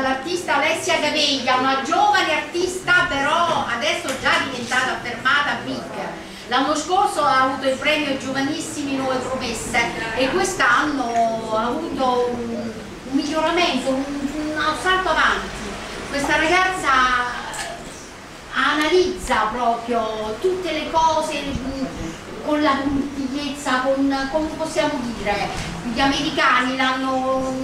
l'artista Alessia Gaveglia, una giovane artista però adesso già diventata affermata big. L'anno scorso ha avuto il premio Giovanissimi Nuove Promesse e quest'anno ha avuto un, un miglioramento, un, un salto avanti. Questa ragazza analizza proprio tutte le cose con la puntigliezza, con come possiamo dire, gli americani l'hanno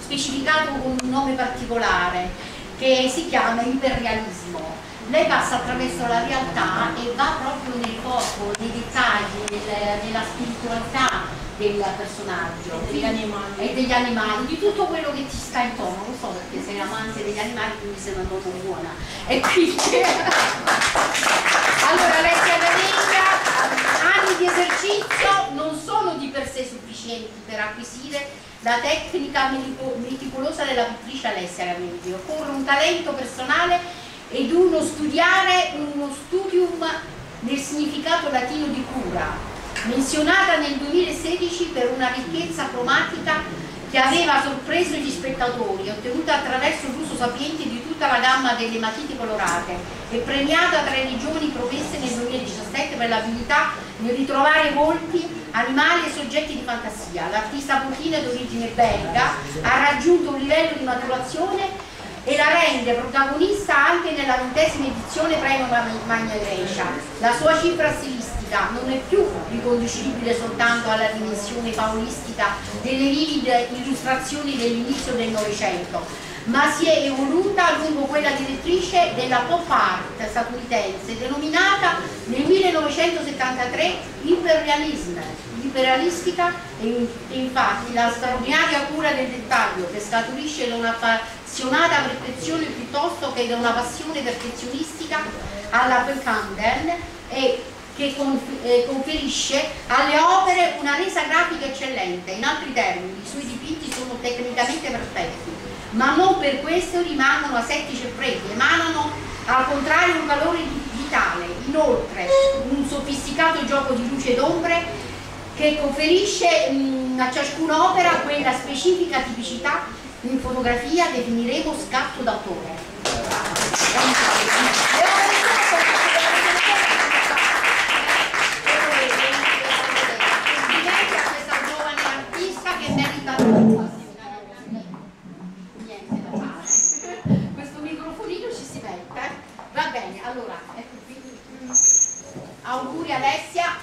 specificato con un nome particolare che si chiama imperialismo. Lei passa attraverso la realtà e va proprio nel corpo, nei dettagli, nel, nella spiritualità del personaggio degli animali. e degli animali, di tutto quello che ti sta intorno, lo so perché sei amante degli animali quindi sei una donna buona e quindi allora lei si avvenga anni di esercizio non sono di per sé sufficienti per acquisire la tecnica meticolosa della pittrice Alessia Gametti, occorre un talento personale ed uno studiare uno studium nel significato latino di cura, menzionata nel 2016 per una ricchezza cromatica che aveva sorpreso gli spettatori, ottenuta attraverso l'uso sapiente di tutta la gamma delle matite colorate e premiata tra le giovani promesse nel 2017 per l'abilità nel ritrovare volti, animali e soggetti di fantasia. L'artista pochina d'origine belga ha raggiunto un livello di maturazione e la rende protagonista anche nella ventesima edizione Premio Magna Grecia. La sua cifra stilistica non è più riconducibile soltanto alla dimensione paulistica delle vivide illustrazioni dell'inizio del Novecento, ma si è evoluta lungo quella direttrice della pop art statunitense denominata nel 1973 imperialism, imperialistica e infatti la straordinaria cura del dettaglio che scaturisce da una appassionata perfezione piuttosto che da una passione perfezionistica alla Beckham e che conferisce alle opere una resa grafica eccellente. In altri termini, i suoi dipinti sono tecnicamente perfetti, ma non per questo rimangono asettici e freddi, emanano al contrario un valore vitale. Inoltre, un sofisticato gioco di luce ed ombre che conferisce mh, a ciascuna opera quella specifica tipicità in fotografia definiremo scatto d'autore. Complimenti a questa giovane artista che merita niente da fare. Questo microfonino ci si mette. Va bene, allora, ecco qui. Auguri Alessia.